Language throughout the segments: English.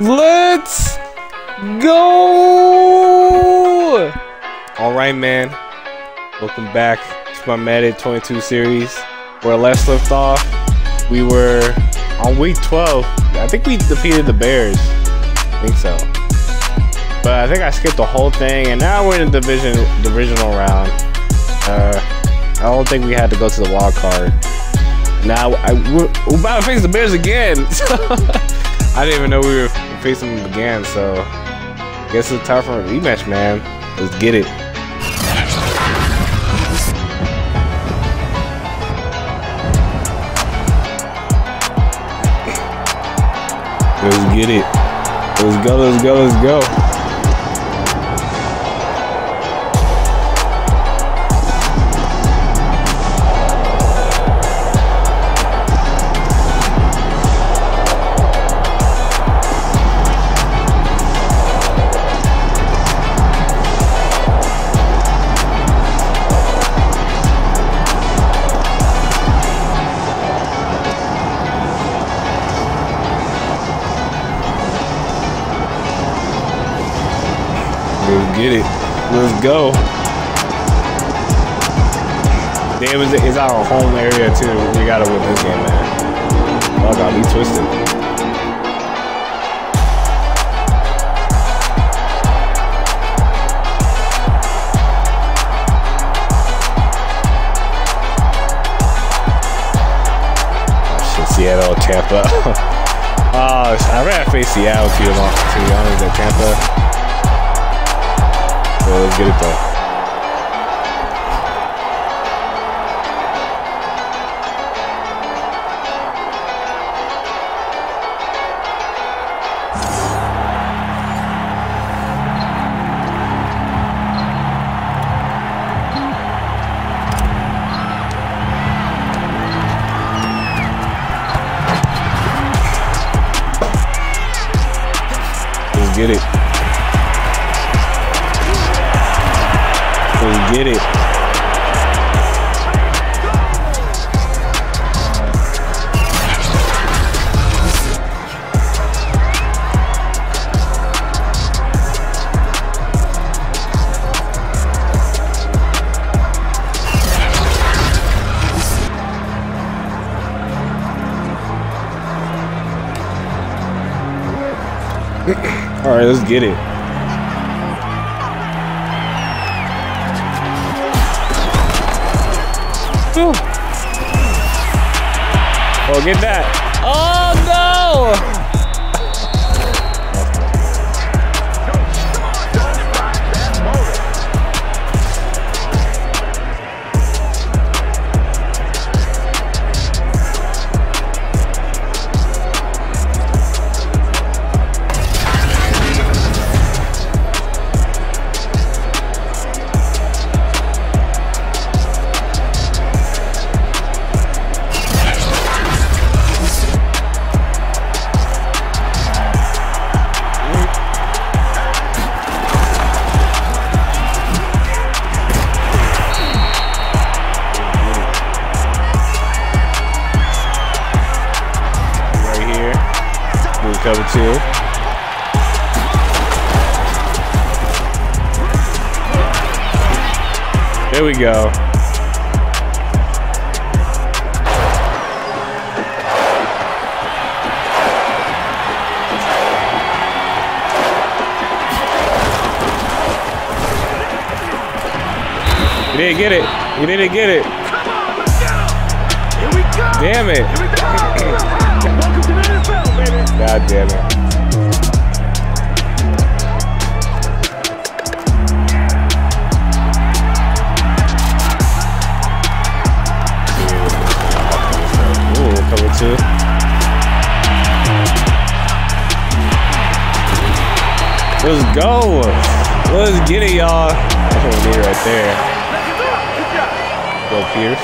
Let's go! Alright, man. Welcome back to my Madden 22 series. Where last left off, we were on week 12. I think we defeated the Bears. I think so. But I think I skipped the whole thing, and now we're in the division divisional round. Uh, I don't think we had to go to the wild card. Now I, we're, we're about to face the Bears again. I didn't even know we were facing him again, so I guess it's time for a rematch, man. Let's get it. Let's get it. Let's go, let's go, let's go. Get it. Let's go. Damn, it's, it's our home area too. We gotta win this game, man. Oh god, we twisted. Oh, Seattle, Tampa. oh, I rather face Seattle to be honest, at Tampa. So let's get it though. Get it. Get it. All right, let's get it. Get that. Oh, no! There we go. You didn't get it. You didn't get it. Damn it. God damn it. Let's go. Let's get it, y'all. That's what we need right there. Go Pierce.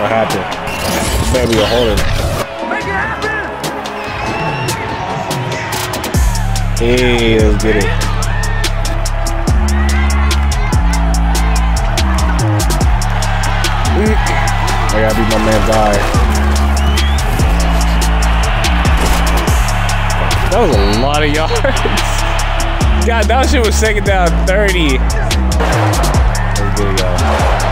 What happened? Maybe a holding. Hey, let's get it. I gotta beat my man die. That was a lot of yards. God, that shit was second down 30. Let's get it, y'all.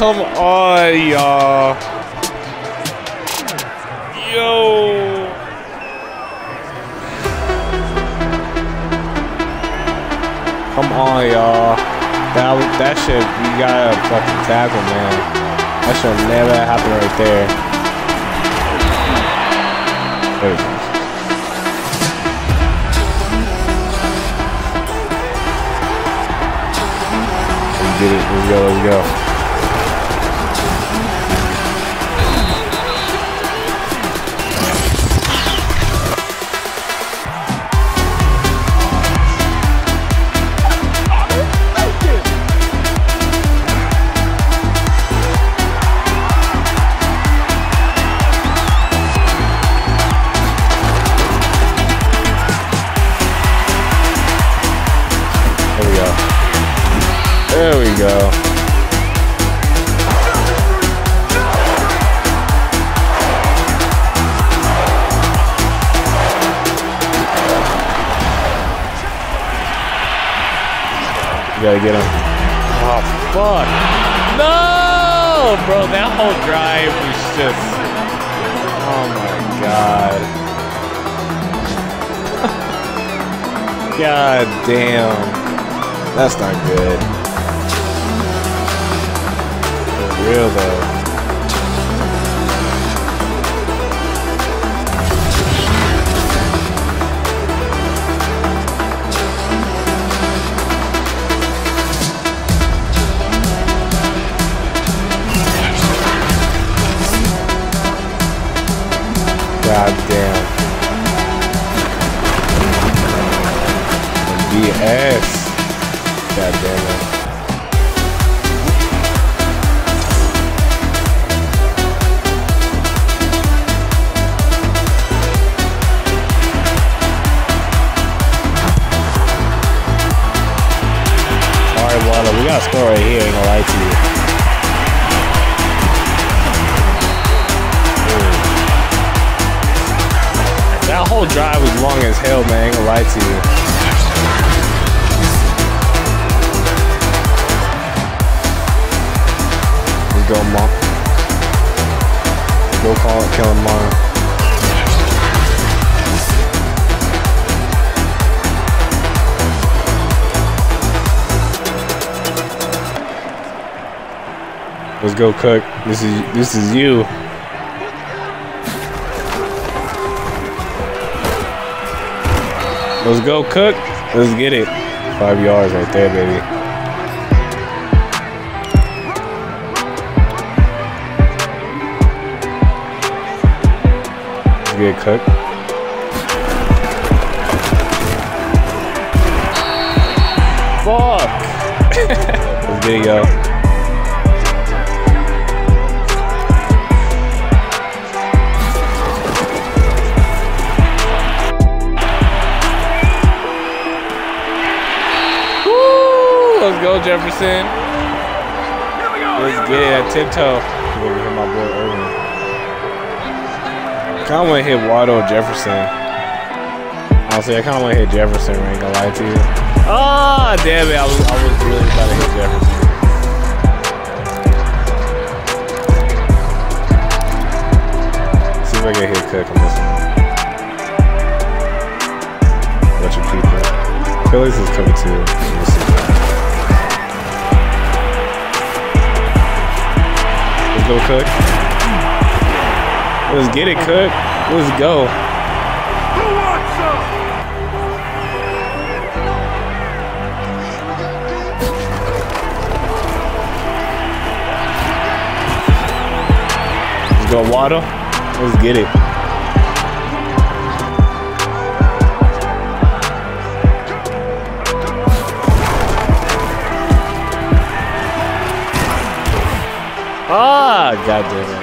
Come on, y'all. Yo. Come on, y'all. That that shit, you gotta fucking tackle, man. That should never happen right there. There we go. Get it. Let's go. Let's go. There we go. You gotta get him. Oh, fuck. No! Bro, that whole drive was just... Oh, my God. God damn. That's not good real though. God damn. BS. God damn it. Got a score right here, ain't gonna lie to you. That whole drive was long as hell, man, I ain't gonna lie to you. Let's go, Mond. Go call it, kill him, Mond. Let's go, Cook. This is this is you. Let's go, Cook. Let's get it. Five yards right there, baby. Let's get Cook. Fuck. Let's get it, y'all. Go, Jefferson. Let's get it at tiptoe. We're hit my boy Irvin. I kind of want to hit Waddle Jefferson. Honestly, I kind of want to hit Jefferson. I ain't gonna lie to you. Ah, oh, damn it! I was, I was really about to hit Jefferson. See if I can hit Cook on this one. Bunch of people. Phillies is coming too. Go, Cook. Let's get it, Cook. Let's go. Let's go, Waddle. Let's get it. Ah, god damn it.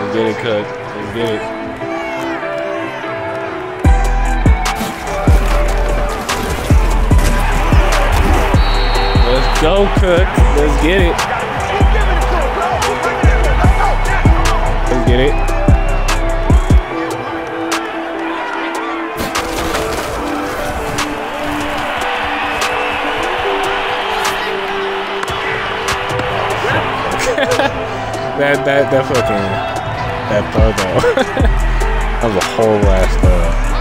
Let's get it, Cook. Let's get it. Let's go, Cook. Let's get it. Let's get it. That that that fucking that throw though. that was a whole last throw.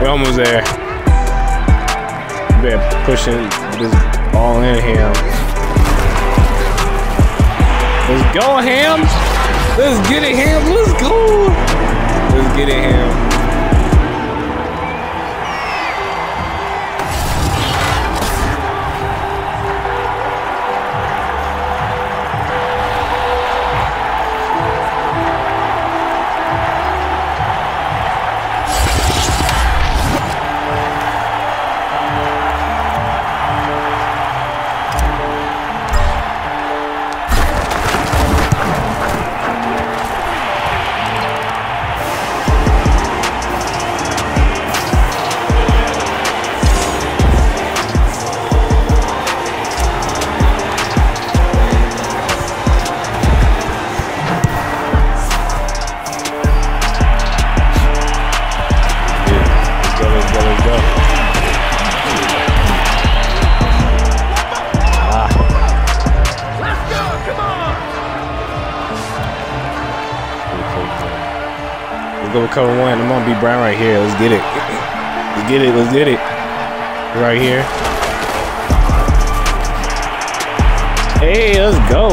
We're almost there. Been pushing this ball in him. Let's go, Ham. Let's get it, Ham. Let's go. Let's get it, Ham. Go with cover one. I'm gonna be Brown right here. Let's get it. Let's get it. Let's get it. Right here. Hey, let's go.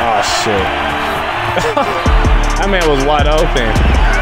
Oh shit. that man was wide open.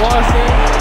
Let's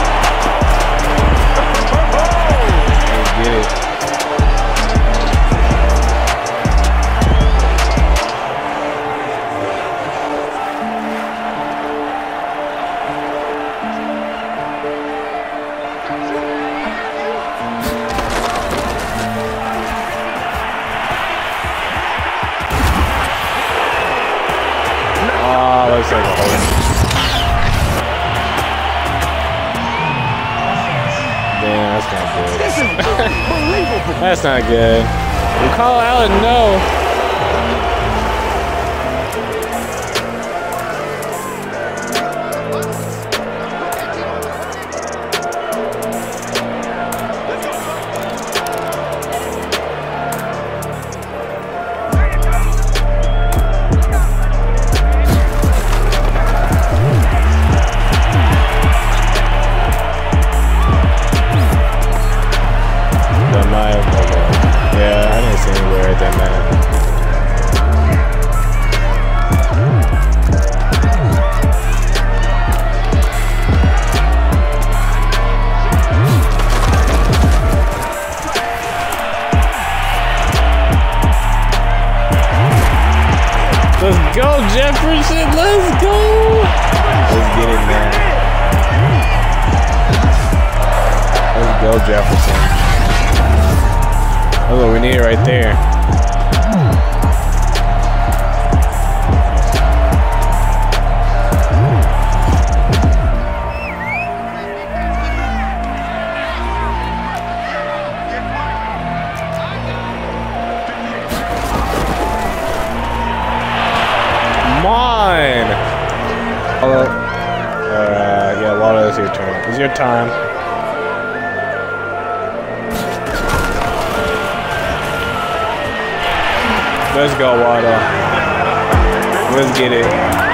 That's not good. We call Allen no. Let's go. Let's get it, man. Let's go, Jefferson. That's what we need right there. Time. Let's go, Waldo. Let's get it.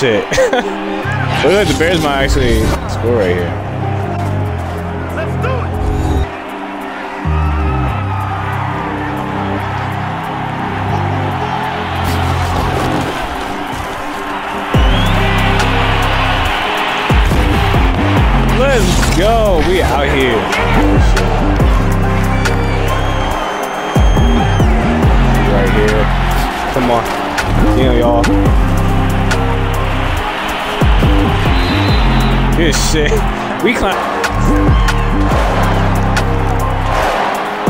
Shit. Looks like the Bears might actually score right here. Let's go. We out here. Right here. Come on. Damn, y'all. Good shit. We climb.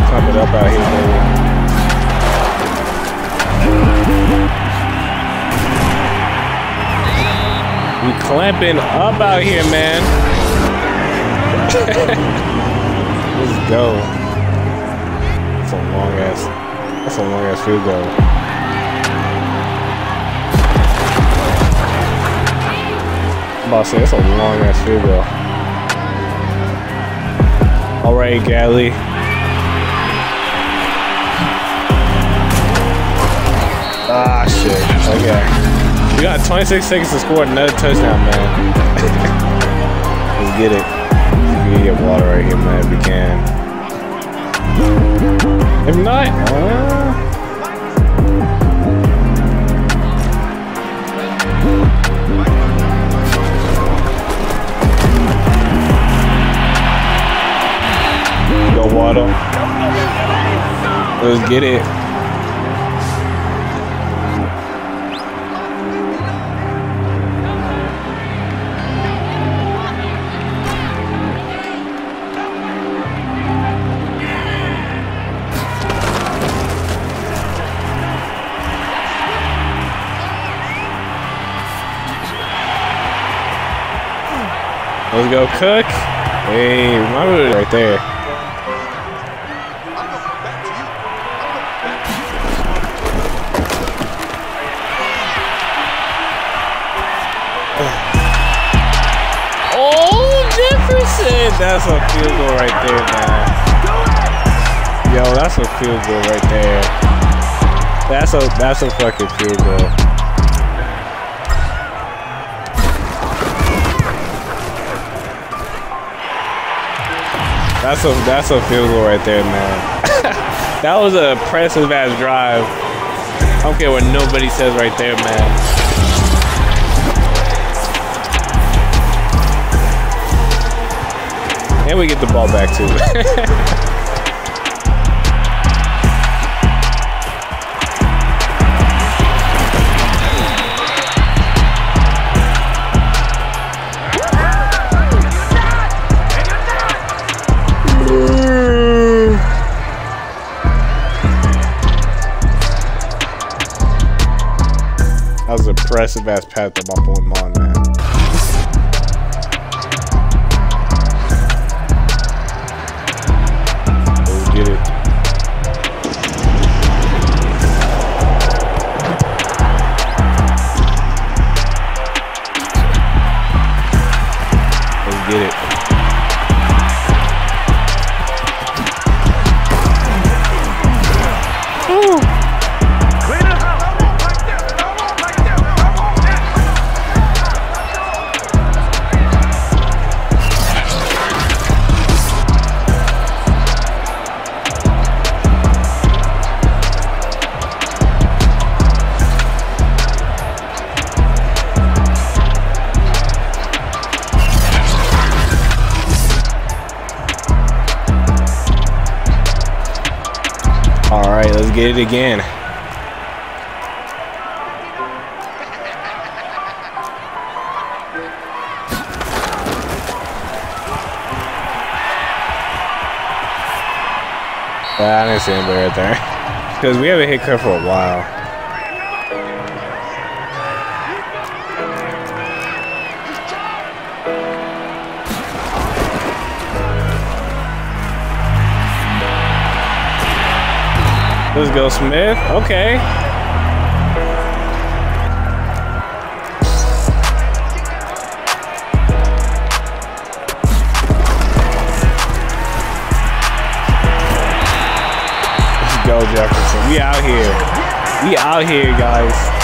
Climb it up out here, baby. We clamping up out here, man. Let's go. That's a long ass. That's a long ass field goal. About to say that's a long ass field goal. All right, Galley. Ah shit. Okay. We got 26 seconds to score another touchdown, man. Let's get it. We can get water right here, man, if we can. If not, uh, go water. Let's get it. Let's go, Cook. Hey, my right there. That's a field goal right there, man. Yo, that's a field goal right there. That's a that's a fucking field goal. That's a that's a field goal right there, man. that was a impressive ass drive. I don't care what nobody says right there, man. And we get the ball back too. That was impressive ass pass by my boy Mond, man. Again. I didn't see anybody right there. Because we haven't hit cut for a while. Let's go, Smith. Okay. Let's go, Jefferson. We out here. We out here, guys.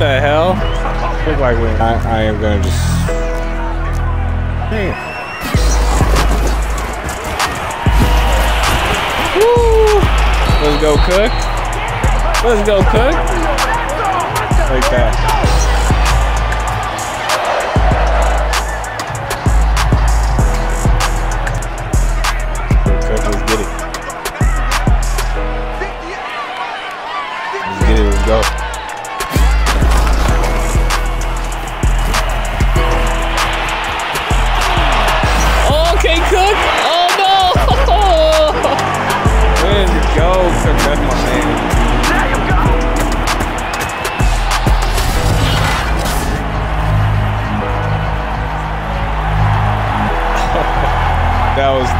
The hell? Look like we. I, I am gonna just. Hey. Woo! Let's go, Cook. Let's go, Cook. Like that.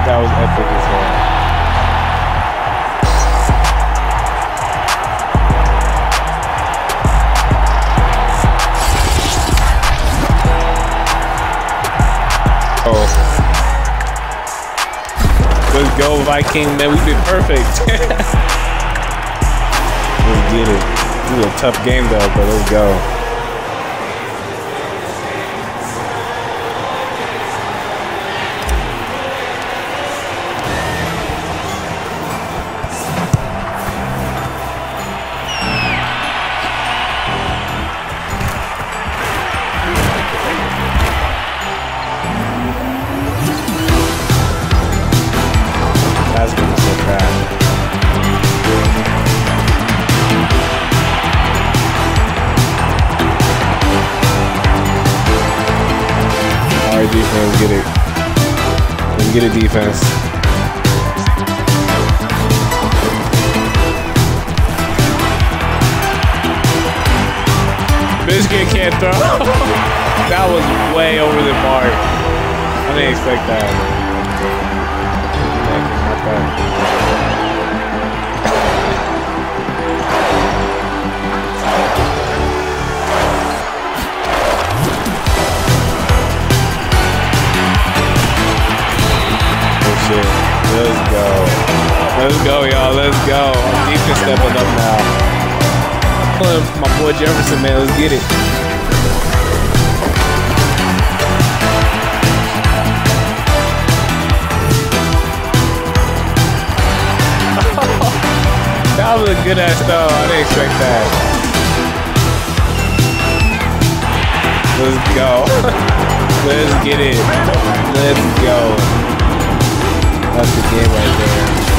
That was epic as hell. Oh. Let's go, Viking, man. We've been perfect. let's get it. This is a tough game though, but let's go. Let's get it, defense. Biscuit can't throw. that was way over the mark. I didn't expect that. Shit. Let's go. Let's go, y'all. Let's go. Defense stepping up now. My boy Jefferson, man. Let's get it. that was a good ass throw. I didn't expect that. Let's go. Let's get it. Let's go. That's the game right there.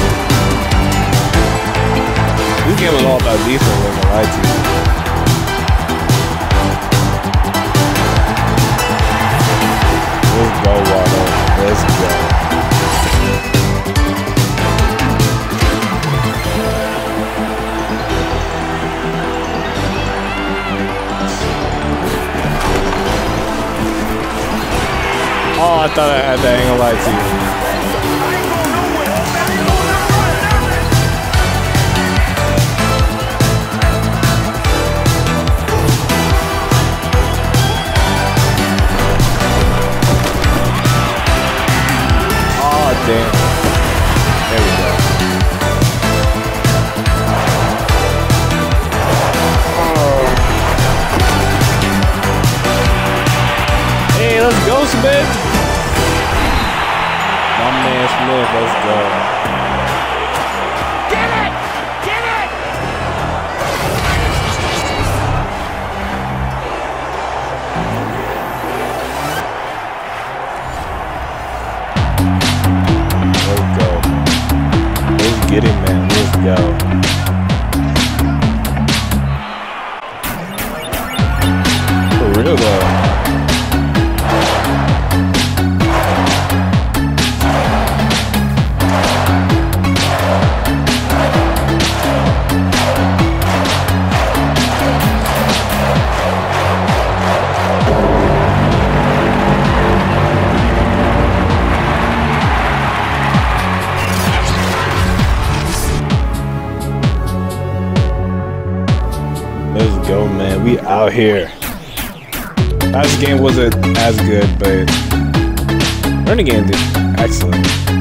This game was all about defense, I'm gonna lie to you. Let's go, Waddle. Let's go. Oh, I thought I had that. I ain't to you. Out here. Last game wasn't as good, but game did excellent.